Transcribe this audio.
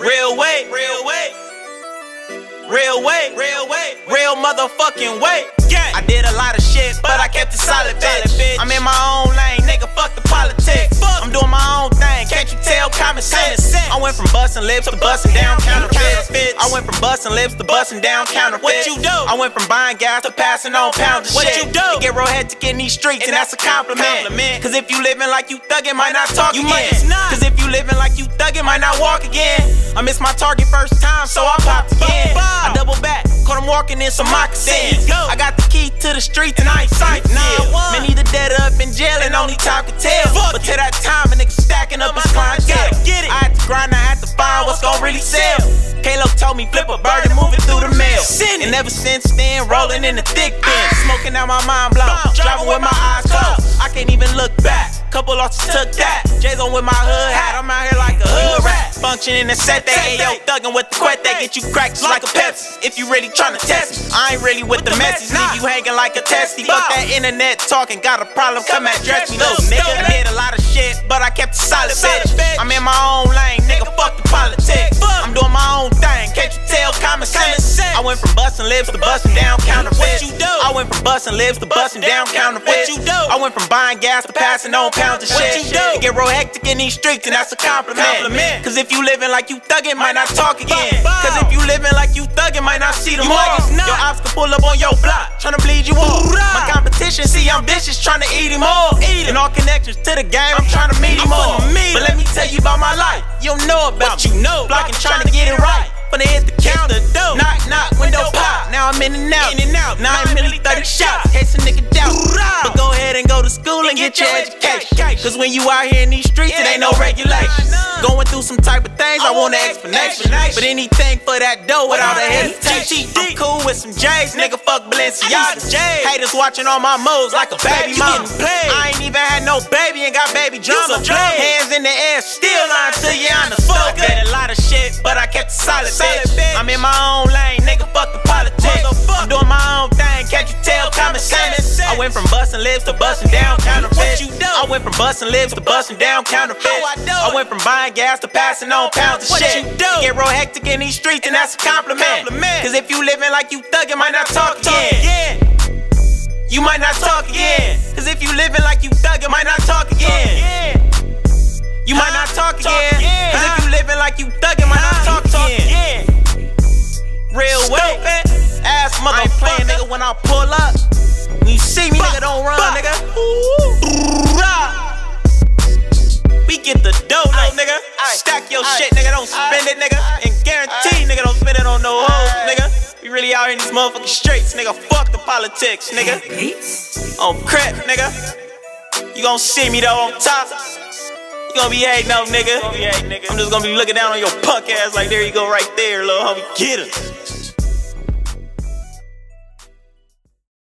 real way, real way, real motherfucking way. Yeah. I did a lot of shit, but I kept it solid, bitch. I'm in my own lane, nigga. Fuck the politics. I'm doing my own thing. Can't you tell? Common sense. I went from busting lips to busting down counterfeits. I went from busting lips to busting down counterfeits. What you do? I went from buying gas to passing on pounds of What shit. you do? Get real hectic in these streets, and that's a compliment. Compliment. Cause if you living like you thuggin', might not talk You again. might not. Cause if you living like you thuggin', might not walk again. I missed my target first time, so I popped again. I double back, caught him walking in some moccasins. There you go. I got the key to the streets and I ain't sight. Nah, Nah, what? man, either dead up in jail and only time can tell. But to that time, a nigga stacking up his clientele. Gotta get it. I had to grind, I had to find what's gon' really sell. Caleb told me flip a bird and move it through the mail. And ever since then, rolling in the thick bin, ah. smoking out my mind blown, driving with my eyes closed. I can't even look back. Couple losses took that. J's on with my hood hat. I'm out here like a hood rat. Functioning the set they ayo, thuggin' with the quet they get you cracked like a Pepsi. If you really tryna test me, I ain't really with the message. Leave you hanging like a testy. But that internet talking got a problem. Come address me, little nigga. I did a lot of shit, but I kept it solid, bitch. I'm in my own lane, nigga. Fuck the politics. I'm doing my own thing. Can't you tell? Common sense. I went from busting lips to busting down counterfeits. What you do? I went from busting lips to busting down counterfeits. What you do? I went from buying gas to passing on pounds of What shit. you do? It get real hectic in these streets, and that's a compliment. Compliment. Cause if you living like you thuggin', might not talk again. Cause if you living like you thuggin', might not see You tomorrow. might. Your ops can pull up on your block, tryna bleed you off. My competition, see, I'm vicious, tryna eat him all. And all connections to the game, I'm tryna meet him all. meet let me tell you about my life. You don't know about What you know? Blocking, trying to get it right. Finna hit the counter, dope. knock, knock, window pop. Now I'm in and out. In and out. Now I'm 30 shots. Case a nigga doubt. But go ahead and go to school and get your education. Cause when you out here in these streets, it ain't no regulations. Going through some type of things, I, want an an explanation. But anything for that dough without a hesitation. I'm cool with some J's, nigga. Fuck Balenciaga. Haters watching all my moves like a baby mama. I ain't even had no baby and got baby drama. Hands in solid, Solid, bitch. I'm in my own lane, nigga. Fuck the politics. Motherfucker. I'm doing my own thing. Can't you tell? Common sense. I went from busting lips to busting down counterfeits. What you do? I went from busting lips to busting down counterfeits. How I do it? went from buying gas to passing on pounds of What shit. you do? Get real hectic in these streets, and that's a compliment. Compliment. Cause if you living like you thuggin', might not talk again. again. You might not talk again. Cause if you living like you thug, thuggin', might not talk again. You might not Talk again. Like you thuggin', might not talk, talk again. Real way. Stupid. Ass I ain't motherfucker, nigga, when I pull up. When you see me, nigga, don't run, bah. nigga. Rah. We get the dough, though, nigga. Stack your shit, nigga. Don't spend it, nigga. And guarantee, nigga, don't spend it on no hoes, nigga. We really out here in these motherfucking streets, nigga. Fuck the politics, nigga. On crap, nigga. You gon' see me though on top. You gonna be hating up, nigga. I'm just gonna be looking down on your punk ass like there you go right there, little homie. Get him.